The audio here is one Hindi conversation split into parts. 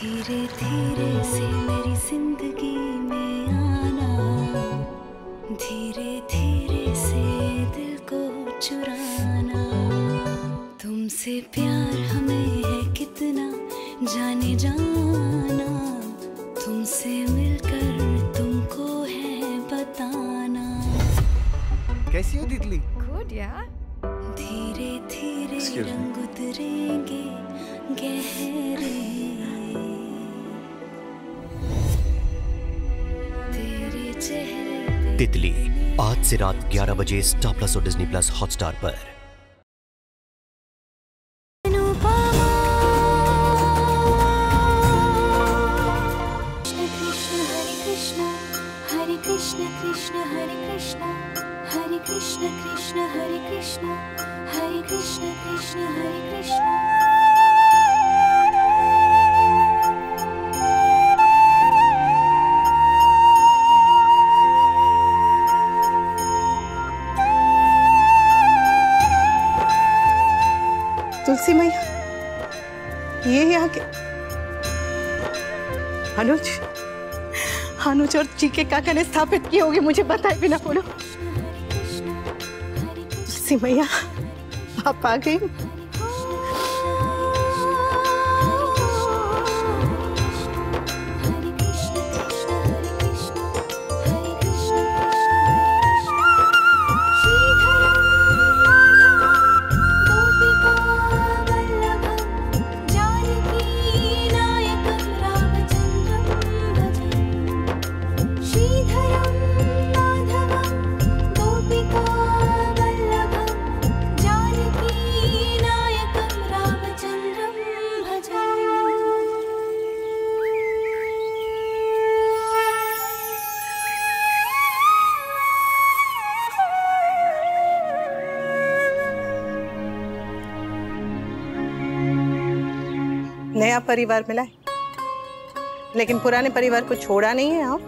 धीरे धीरे से मेरी ज़िंदगी में आना। धीरे धीरे से दिल को चुराना। तुमसे प्यार हमें है कितना जाने जाना। तुमसे मिलकर तुमको है बताना। कैसी हो तितली? Good, yeah. धीरे धीरे. रंग उतरेंगे गहरे। तितली आज से रात 11 बजे स्टार प्लस और डिज्नी प्लस हॉटस्टार पर कृष्ण कृष्ण हरे कृष्ण हरे कृष्ण कृष्ण हरे कृष्ण हरे कृष्ण कृष्ण हरे कृष्ण तुलसी मैया, ये यहाँ के अनुज अनुज और जी के काका ने स्थापित की होगी, मुझे बताए बिना बोलो। तुलसी मैया, आप आ गई? नया परिवार मिला है। लेकिन पुराने परिवार को छोड़ा नहीं है आप।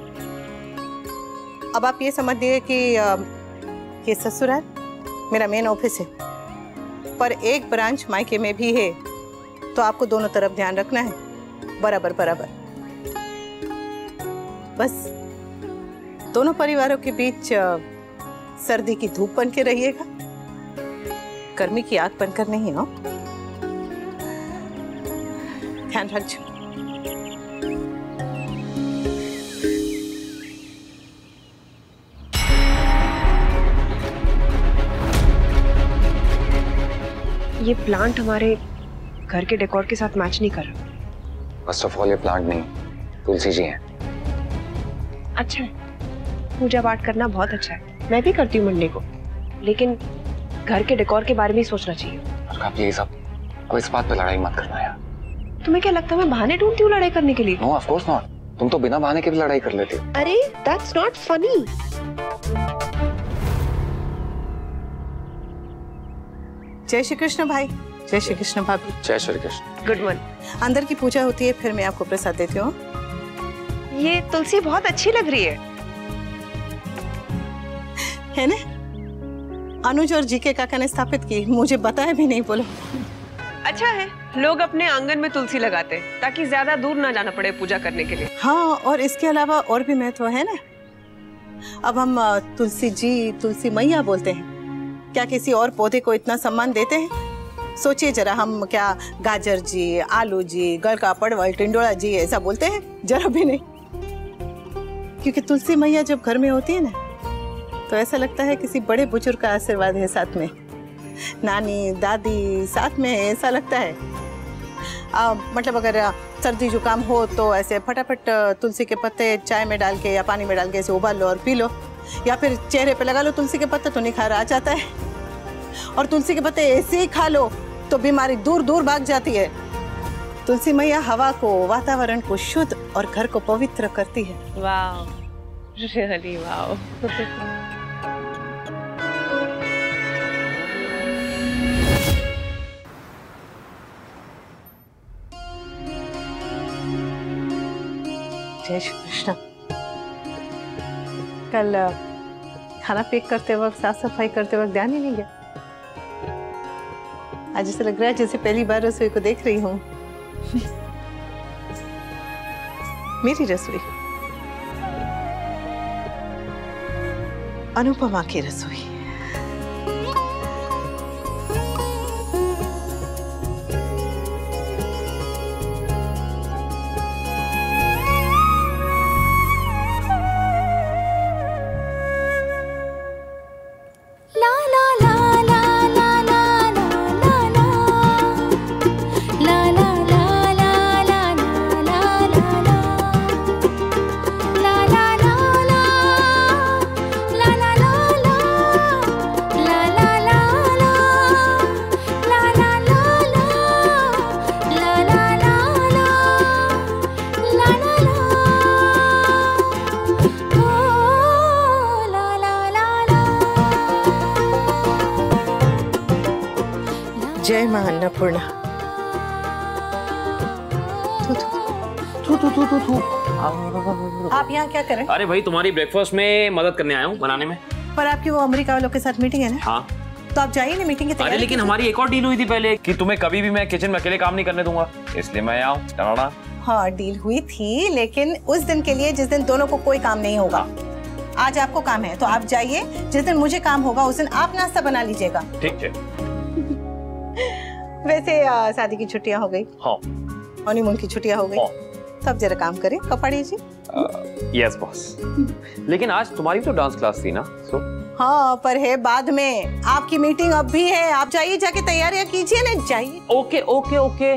अब आप ये समझिए कि ये ससुराल मेरा मेन ऑफ़िस है। पर एक ब्रांच मायके में भी है तो आपको दोनों तरफ़ ध्यान रखना है। बराबर बराबर। बस। दोनों परिवारों के बीच सर्दी की धूप बन के रहिएगा। गर्मी की आग बनकर नहीं हो। ध्यान रखो ये प्लांट हमारे घर के डेकोर के साथ मैच नहीं कर रहा। फ़र्स्ट ऑफ़ ऑल ये प्लांट नहीं तुलसी जी हैं। अच्छा पूजा पाठ करना बहुत अच्छा है। मैं भी करती हूँ मंडे को। लेकिन घर के डेकोर के बारे में ही सोचना चाहिए। और आप प्लीज़ अब अब इस बात पे लड़ाई मत करना यार। तुम्हें क्या लगता है मैं बहाने ढूंढती हूँ लड़ाई करने के लिए? नो ऑफ़ कोर्स नॉट तुम तो बिना बहाने के भी लड़ाई कर लेती हो। अरे दैट्स नॉट फनी जय श्री कृष्ण भाई। जय श्री कृष्ण भाभी। जय श्री कृष्ण गुड वन अंदर की पूजा होती है फिर मैं आपको प्रसाद देती हूँ। ये तुलसी बहुत अच्छी लग रही है। है ना? अनुज और जी के काका ने स्थापित की मुझे बताया भी नहीं बोलो। अच्छा है, लोग अपने आँगन में तुलसी लगाते हैं, ताकि ज़्यादा दूर ना जाना पड़े पूजा करने के लिए। हाँ और इसके अलावा और भी महत्व है ना? अब हम तुलसी जी, तुलसी मैया बोलते हैं। क्या किसी और पौधे को इतना सम्मान देते हैं? सोचिए जरा, हम क्या गाजर जी, आलू जी, गल का पड़वल टिंडोला जी, ऐसा बोलते हैं? जरा भी नहीं। क्योंकि तुलसी मैया जब घर में होती है ना तो ऐसा लगता है किसी बड़े बुज़ुर्ग का आशीर्वाद है साथ में। नानी दादी साथ में ऐसा लगता है। आ, मतलब अगर सर्दी जुकाम हो तो ऐसे फटाफट तुलसी के पत्ते चाय में डाल के या पानी में डाल के ऐसे उबाल लो और पी लो। या फिर चेहरे पे लगा लो तुलसी के पत्ते तो निखार आ जाता है। और तुलसी के पत्ते ऐसे ही खा लो तो बीमारी दूर दूर भाग जाती है। तुलसी मैया हवा को वातावरण को शुद्ध और घर को पवित्र करती है। वाह रियली वाह जय श्री कृष्ण। कल खाना पैक करते वक्त, साफ़ सफ़ाई करते वक्त ध्यान ही नहीं गया। आज ऐसा लग रहा है जैसे पहली बार रसोई को देख रही हूँ। मेरी रसोई। अनुपमा की रसोई। अन्नपूर्णा। आप यहाँ क्या करें अरे भाई तुम्हारी ब्रेकफास्ट में मदद करने आया हूँ बनाने में। पर आपकी वो अमेरिका वालों के साथ मीटिंग है ना? हाँ। तो आप जाइए ना मीटिंग की अरे लेकिन हमारी एक और डील हुई थी पहले कि तुम्हें कभी भी मैं किचन में अकेले काम नहीं करने दूँगा। इसलिए मैं आऊँ टनाडा हाँ डील हुई थी लेकिन उस दिन के लिए जिस दिन दोनों को कोई काम नहीं होगा। आज आपको काम है तो आप जाइए जिस दिन मुझे काम होगा उस दिन आप नाश्ता बना लीजिएगा। ठीक है। वैसे शादी की छुट्टियाँ हो गई। हाँ। हनीमून की छुट्टियाँ हो गई। हाँ। तब जरा काम करें कपड़े जी। यस बॉस लेकिन आज तुम्हारी तो डांस क्लास थी ना सो हाँ पर है बाद में। आपकी मीटिंग अब भी है। आप जाइए जाके तैयारियाँ कीजिए ना जाइए। ओके ओके ओके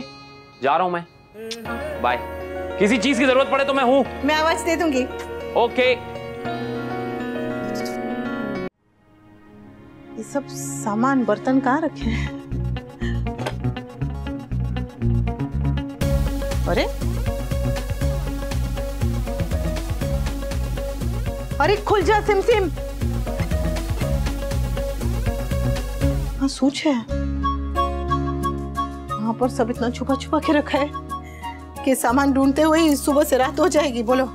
जा रहा हूँ मैं। बाय किसी चीज़ की ज़रूरत पड़े तो मैं हूँ। मैं आवाज़ दे दूँगी। ओके ये सब सामान बर्तन कहाँ रखे हैं? अरे अरे खुल जा सिम सिम हाँ सोच है। वहाँ पर सब इतना छुपा छुपा के रखा है कि सामान ढूंढते हुए सुबह से रात हो जाएगी बोलो।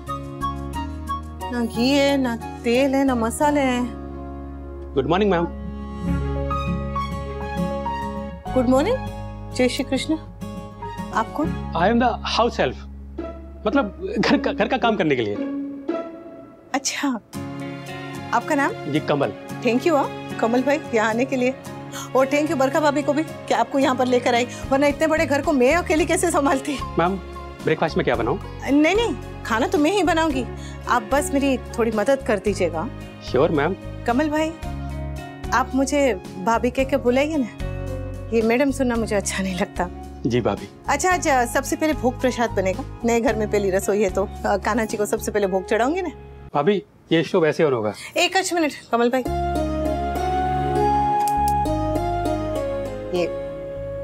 ना घी है ना तेल है ना मसाले हैं। Good morning ma'am good morning जय श्री कृष्ण। आप कौन? I am the house help मतलब घर का घर का काम करने के लिए। अच्छा। आपका नाम? जी कमल। थैंक यू हाँ। कमल भाई यहाँ आने के लिए। और थैंक यू बरखा भाभी को भी कि आपको यहाँ पर लेकर आई। वरना इतने बड़े घर को मैं अकेली कैसे संभालती? मैम ब्रेकफास्ट में क्या बनाऊँ? नहीं नहीं खाना तो मैं ही बनाऊँगी। आप बस मेरी थोड़ी मदद कर दीजिएगा। श्योर मैम कमल भाई आप मुझे भाभी कह के बुलाइए ना? ये मैडम सुनना मुझे अच्छा नहीं लगता। जी भाभी। अच्छा अच्छा सबसे पहले भोग प्रसाद बनेगा। नए घर में पहली रसोई है तो कान्हा जी को सबसे पहले भोग चढ़ाऊँगी ना? भाभी ये शो वैसे और होगा। एक अच्छ मिनट कमल भाई। ये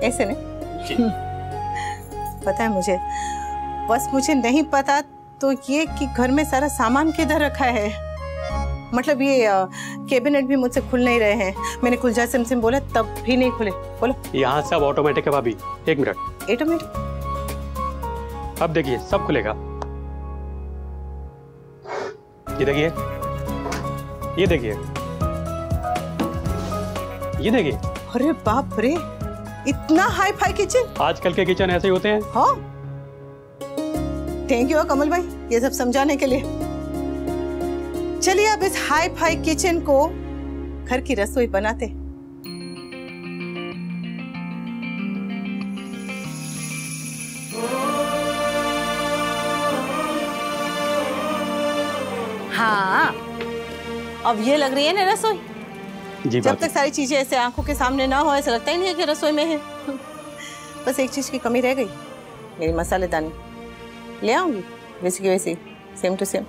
ऐसे ने? पता है मुझे बस मुझे नहीं पता तो ये कि घर में सारा सामान किधर रखा है? मतलब ये कैबिनेट भी मुझसे खुल नहीं रहे हैं। मैंने खुलजा सिम सिम बोला तब भी नहीं खुले। बोलो। यहाँ सब ऑटोमेटिक है भाभी। एक मिनट। एट मिनट अब देखिए सब खुलेगा। ये देखिए। ये देखिए। ये देखिए। अरे बाप रे इतना हाई फाई किचन आजकल के किचन ऐसे ही होते हैं। हाँ। थैंक यू कमल भाई ये सब समझाने के लिए। चलिए अब इस हाई फाई किचन को घर की रसोई बनाते हाँ। अब ये लग रही है ना रसोई? जी जब तक सारी चीज़ें ऐसे आँखों के सामने ना हो ऐसा लगता ही नहीं है कि रसोई में है। बस एक चीज़ की कमी रह गई मेरी मसालेदानी। ले आऊँगी वैसे की वैसे सेम टू सेम